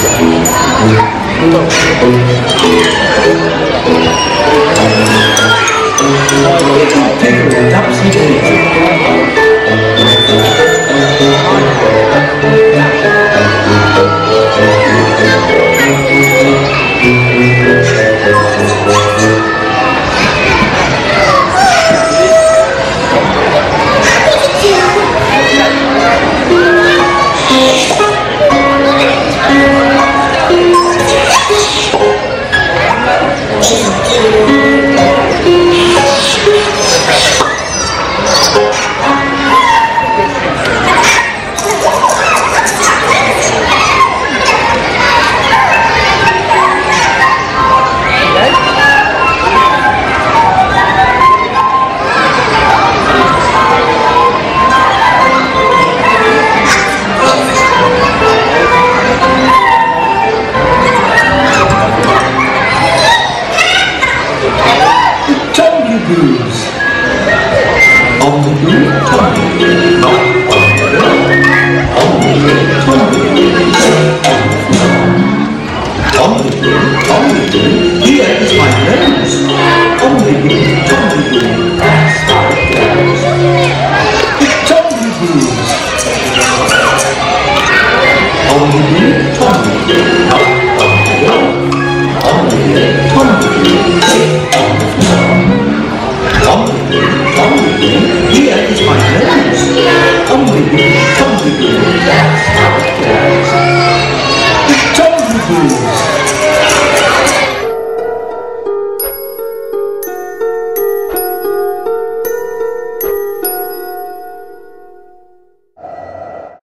Thank you. on the blue tongue, not on the bill, on the blue tongue. On the blue, on the blue, here is my nose. On the blue, on the that's my nose. The tongue grooves on the blue. Tombliboo, that's how it goes. Tombliboo.